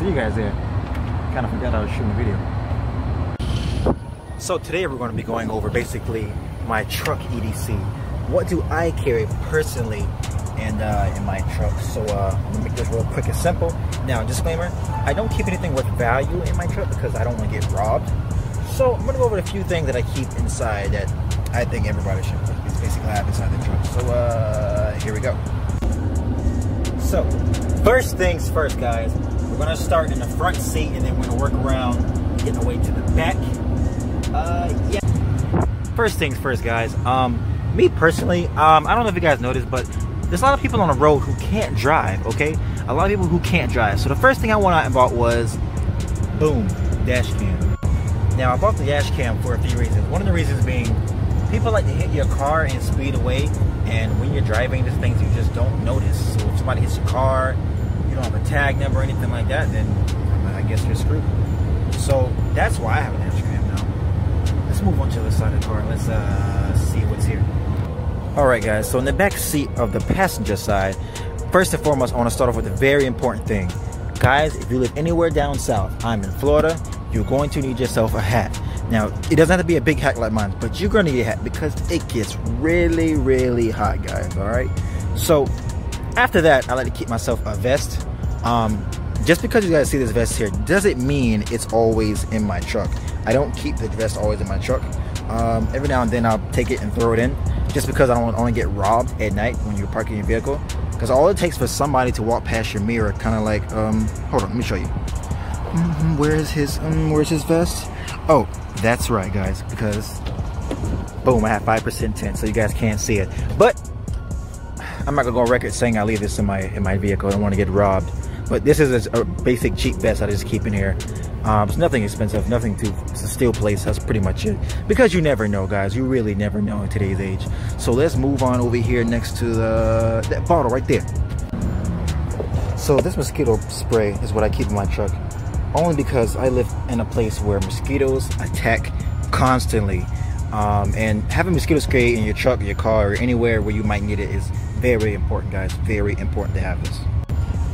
See you guys there. Kind of forgot I was shooting a video. So today we're going to be going over basically my truck EDC. What do I carry personally and uh, in my truck? So uh, I'm gonna make this real quick and simple. Now, disclaimer: I don't keep anything worth value in my truck because I don't want to get robbed. So I'm gonna go over a few things that I keep inside that I think everybody should basically have inside the truck. So uh, here we go. So first things first, guys. We're gonna start in the front seat and then we're gonna work around getting away to the back. Uh, yeah. First things first, guys. Um, me personally, um, I don't know if you guys noticed, but there's a lot of people on the road who can't drive. Okay, a lot of people who can't drive. So the first thing I went out and bought was, boom, dash cam. Now I bought the dash cam for a few reasons. One of the reasons being, people like to hit your car and speed away, and when you're driving, there's things you just don't notice. So if somebody hits your car, you don't have a tag number or anything like that, then I guess you're screwed. So that's why I have an cam now. Let's move on to the side of the car. Let's uh, see what's here. All right, guys. So in the back seat of the passenger side, first and foremost, I want to start off with a very important thing. Guys, if you live anywhere down south, I'm in Florida, you're going to need yourself a hat. Now, it doesn't have to be a big hat like mine, but you're going to need a hat because it gets really, really hot, guys, all right? So, after that, I like to keep myself a vest. Um, just because you guys see this vest here doesn't mean it's always in my truck. I don't keep the vest always in my truck. Um, every now and then I'll take it and throw it in just because I don't want to only get robbed at night when you're parking your vehicle. Because all it takes for somebody to walk past your mirror, kind of like, um, hold on, let me show you. Mm -hmm, where's his, um, where's his vest? Oh, that's right, guys, because boom, I have 5% tint, so you guys can't see it. But I'm not gonna go on record saying I leave this in my in my vehicle. I don't want to get robbed. But this is a, basic cheap vest I just keep in here. Um, it's nothing expensive, nothing to it's a steel place. That's pretty much it. Because you never know, guys. You really never know in today's age. So let's move on over here next to the that bottle right there. So this mosquito spray is what I keep in my truck. Only because I live in a place where mosquitoes attack constantly. Um, and having mosquito spray in your truck, your car, or anywhere where you might need it is very important, guys. Very important to have this.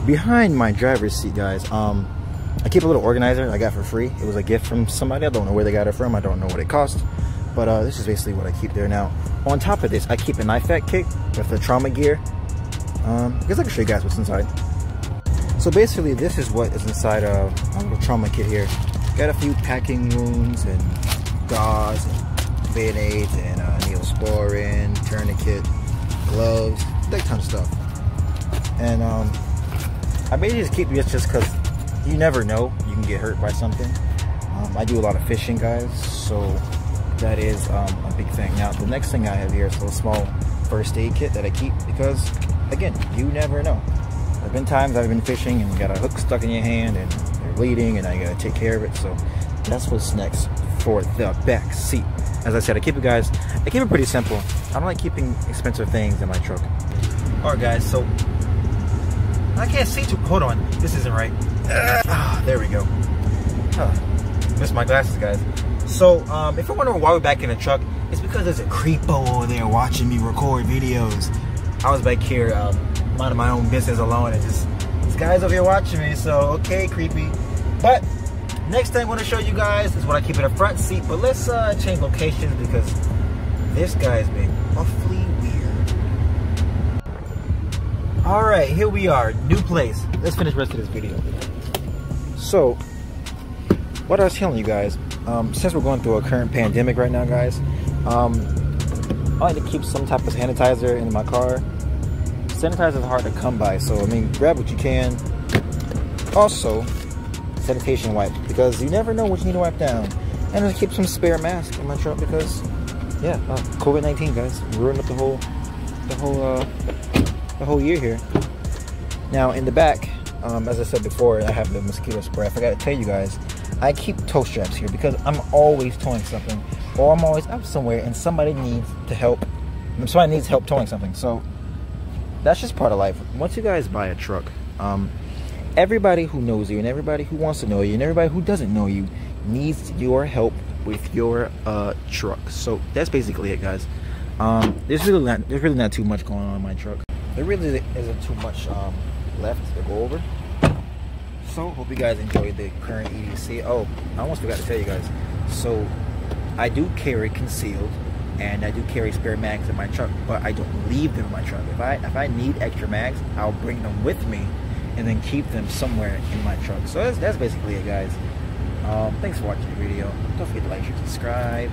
Behind my driver's seat, guys, um, I keep a little organizer I got for free. It was a gift from somebody. I don't know where they got it from. I don't know what it cost. But uh, this is basically what I keep there now. On top of this, I keep a knife fat kit with the trauma gear. Um, I guess I can show you guys what's inside. So basically, this is what is inside of a little trauma kit here. Got a few packing wounds and gauze and band-aids and uh, neosporin, tourniquet, gloves, that kind of stuff. And um, I basically just keep this just because you never know. You can get hurt by something. Um, I do a lot of fishing, guys, so that is um, a big thing. Now, the next thing I have here is a small first aid kit that I keep because, again, you never know. There have been times I've been fishing and got a hook stuck in your hand and you're bleeding and I gotta take care of it. So that's what's next for the back seat. As I said, I keep it, guys, I keep it pretty simple. I don't like keeping expensive things in my truck. All right, guys, so I can't see too, hold on, this isn't right. Ah, there we go. Oh, missed my glasses, guys. So, um, if you're wondering why we're back in the truck, it's because there's a creepo over there watching me record videos. I was back here, um, minding my own business alone, and just, this guy's over here watching me, so, okay, creepy. But, next thing I want to show you guys is what I keep in the front seat, but let's uh, change locations because this guy's being awfully Alright, here we are, new place. Let's finish rest of this video. So, what I was telling you guys, um, since we're going through a current pandemic right now, guys, um, I like to keep some type of sanitizer in my car. Sanitizer is hard to come by, so I mean, grab what you can. Also, sanitation wipe, because you never know what you need to wipe down. And I keep some spare mask in my truck because, yeah, uh, COVID-19, guys, ruined up the whole, the whole, uh, the whole year here. Now, in the back, um, as I said before, I have the mosquito spray. I forgot to tell you guys, I keep tow straps here because I'm always towing something, or I'm always up somewhere and somebody needs to help. Somebody needs help towing something. So that's just part of life. Once you guys buy a truck, um, everybody who knows you and everybody who wants to know you and everybody who doesn't know you needs your help with your uh, truck. So that's basically it, guys. Um, there's really not there's really not too much going on in my truck. There really isn't too much um, left to go over. So hope you guys enjoyed the current EDC. Oh, I almost forgot to tell you guys. So I do carry concealed and I do carry spare mags in my truck, but I don't leave them in my truck. If I if I need extra mags, I'll bring them with me and then keep them somewhere in my truck. So that's, that's basically it guys. Um, thanks for watching the video. Don't forget to like, share, subscribe.